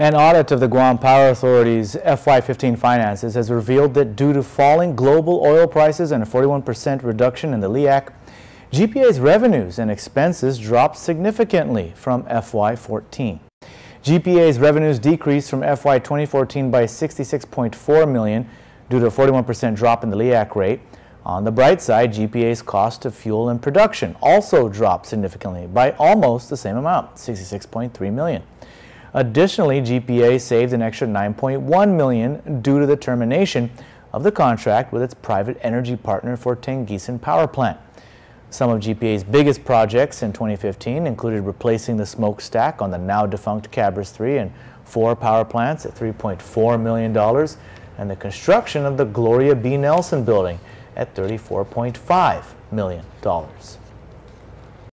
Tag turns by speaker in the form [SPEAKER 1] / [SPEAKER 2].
[SPEAKER 1] An audit of the Guam Power Authority's FY15 finances has revealed that due to falling global oil prices and a 41% reduction in the LEAC, GPA's revenues and expenses dropped significantly from FY14. GPA's revenues decreased from FY 2014 by 66.4 million due to a 41% drop in the LEAC rate. On the bright side, GPA's cost of fuel and production also dropped significantly by almost the same amount, 66.3 million. Additionally, GPA saved an extra 9.1 million due to the termination of the contract with its private energy partner for Tanguisson Power Plant. Some of GPA's biggest projects in 2015 included replacing the smokestack on the now defunct Cabras 3 and 4 power plants at $3.4 million and the construction of the Gloria B. Nelson building at $34.5 million.